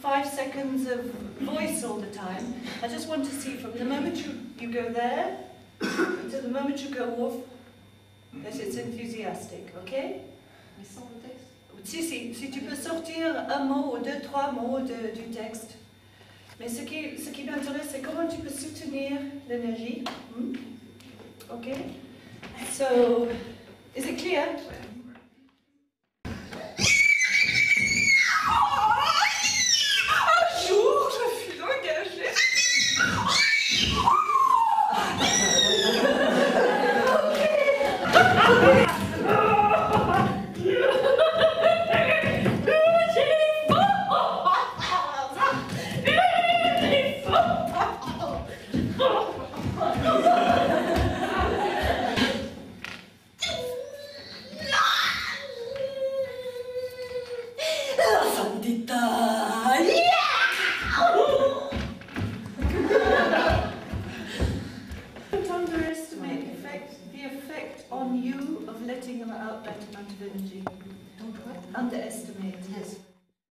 five seconds of voice all the time. I just want to see from the moment you, you go there to the moment you go off, that it's enthusiastic, ok Mais sans le texte. Si, si, si tu peux sortir un mot ou deux, trois mots de- du texte. Mais ce qui, ce qui m'intéresse, c'est comment tu peux soutenir l'énergie. hmm? Ok So, is it clear? 어디 있다. On you of letting them out that amount of energy. Donc, what? Underestimate. Yes.